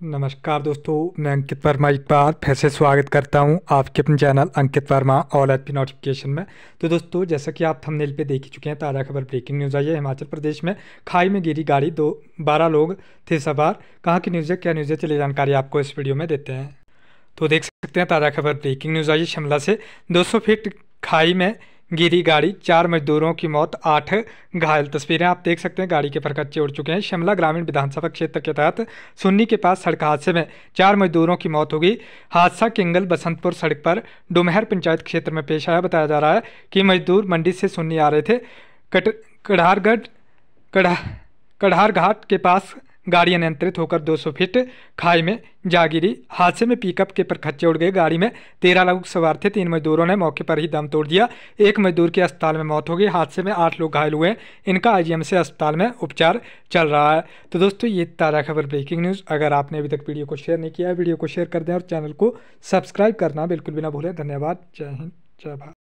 नमस्कार दोस्तों, मैं अंकित वर्मा एक बार फिर से स्वागत करता हूँ आपके अपने channel Ankit Verma all H P notification में। तो दोस्तों, जैसा कि आप थंबनेल पे देख ही चुके हैं, ताज़ा खबर ब्रेकिंग न्यूज़ आई है हिमाचल प्रदेश में। खाई में गिरी गाड़ी, दो, बारह लोग थे सवार। कहाँ की न्यूज़ है, क्या न्यूज़ है, चलिए जानकारी आपको इस वीडियो में देते हैं। तो देख सकते हैं, ताज़ा खबर ब्रेकिंग न्यूज़ आई शिमला से। दो फीट खाई में गिरी गाड़ी, चार मजदूरों की मौत, आठ घायल। तस्वीरें आप देख सकते हैं, गाड़ी के परकच्चे उड़ चुके हैं। शिमला ग्रामीण विधानसभा क्षेत्र के तहत सुन्नी के पास सड़क हादसे में चार मजदूरों की मौत हो गई। हादसा किंगल बसंतपुर सड़क पर डुमहर पंचायत क्षेत्र में पेश आया। बताया जा रहा है कि मजदूर मंडी से सुन्नी आ रहे थे। कट कढ़ारगढ़ कढ़ा कढ़ार घाट के पास गाड़ी अनियंत्रित होकर 200 फीट खाई में जा गिरी। हादसे में पिकअप के पर खच्चे उड़ गए गाड़ी में तेरह लोग सवार थे, तीन मजदूरों ने मौके पर ही दम तोड़ दिया। एक मजदूर की अस्पताल में मौत हो गई। हादसे में आठ लोग घायल हुए इनका आई से अस्पताल में उपचार चल रहा है। तो दोस्तों, ये ताज़ा खबर ब्रेकिंग न्यूज़। अगर आपने अभी तक वीडियो को शेयर नहीं किया है वीडियो को शेयर कर दें और चैनल को सब्सक्राइब करना बिल्कुल भी ना भूलें। धन्यवाद। जय हिंद। जय भारत।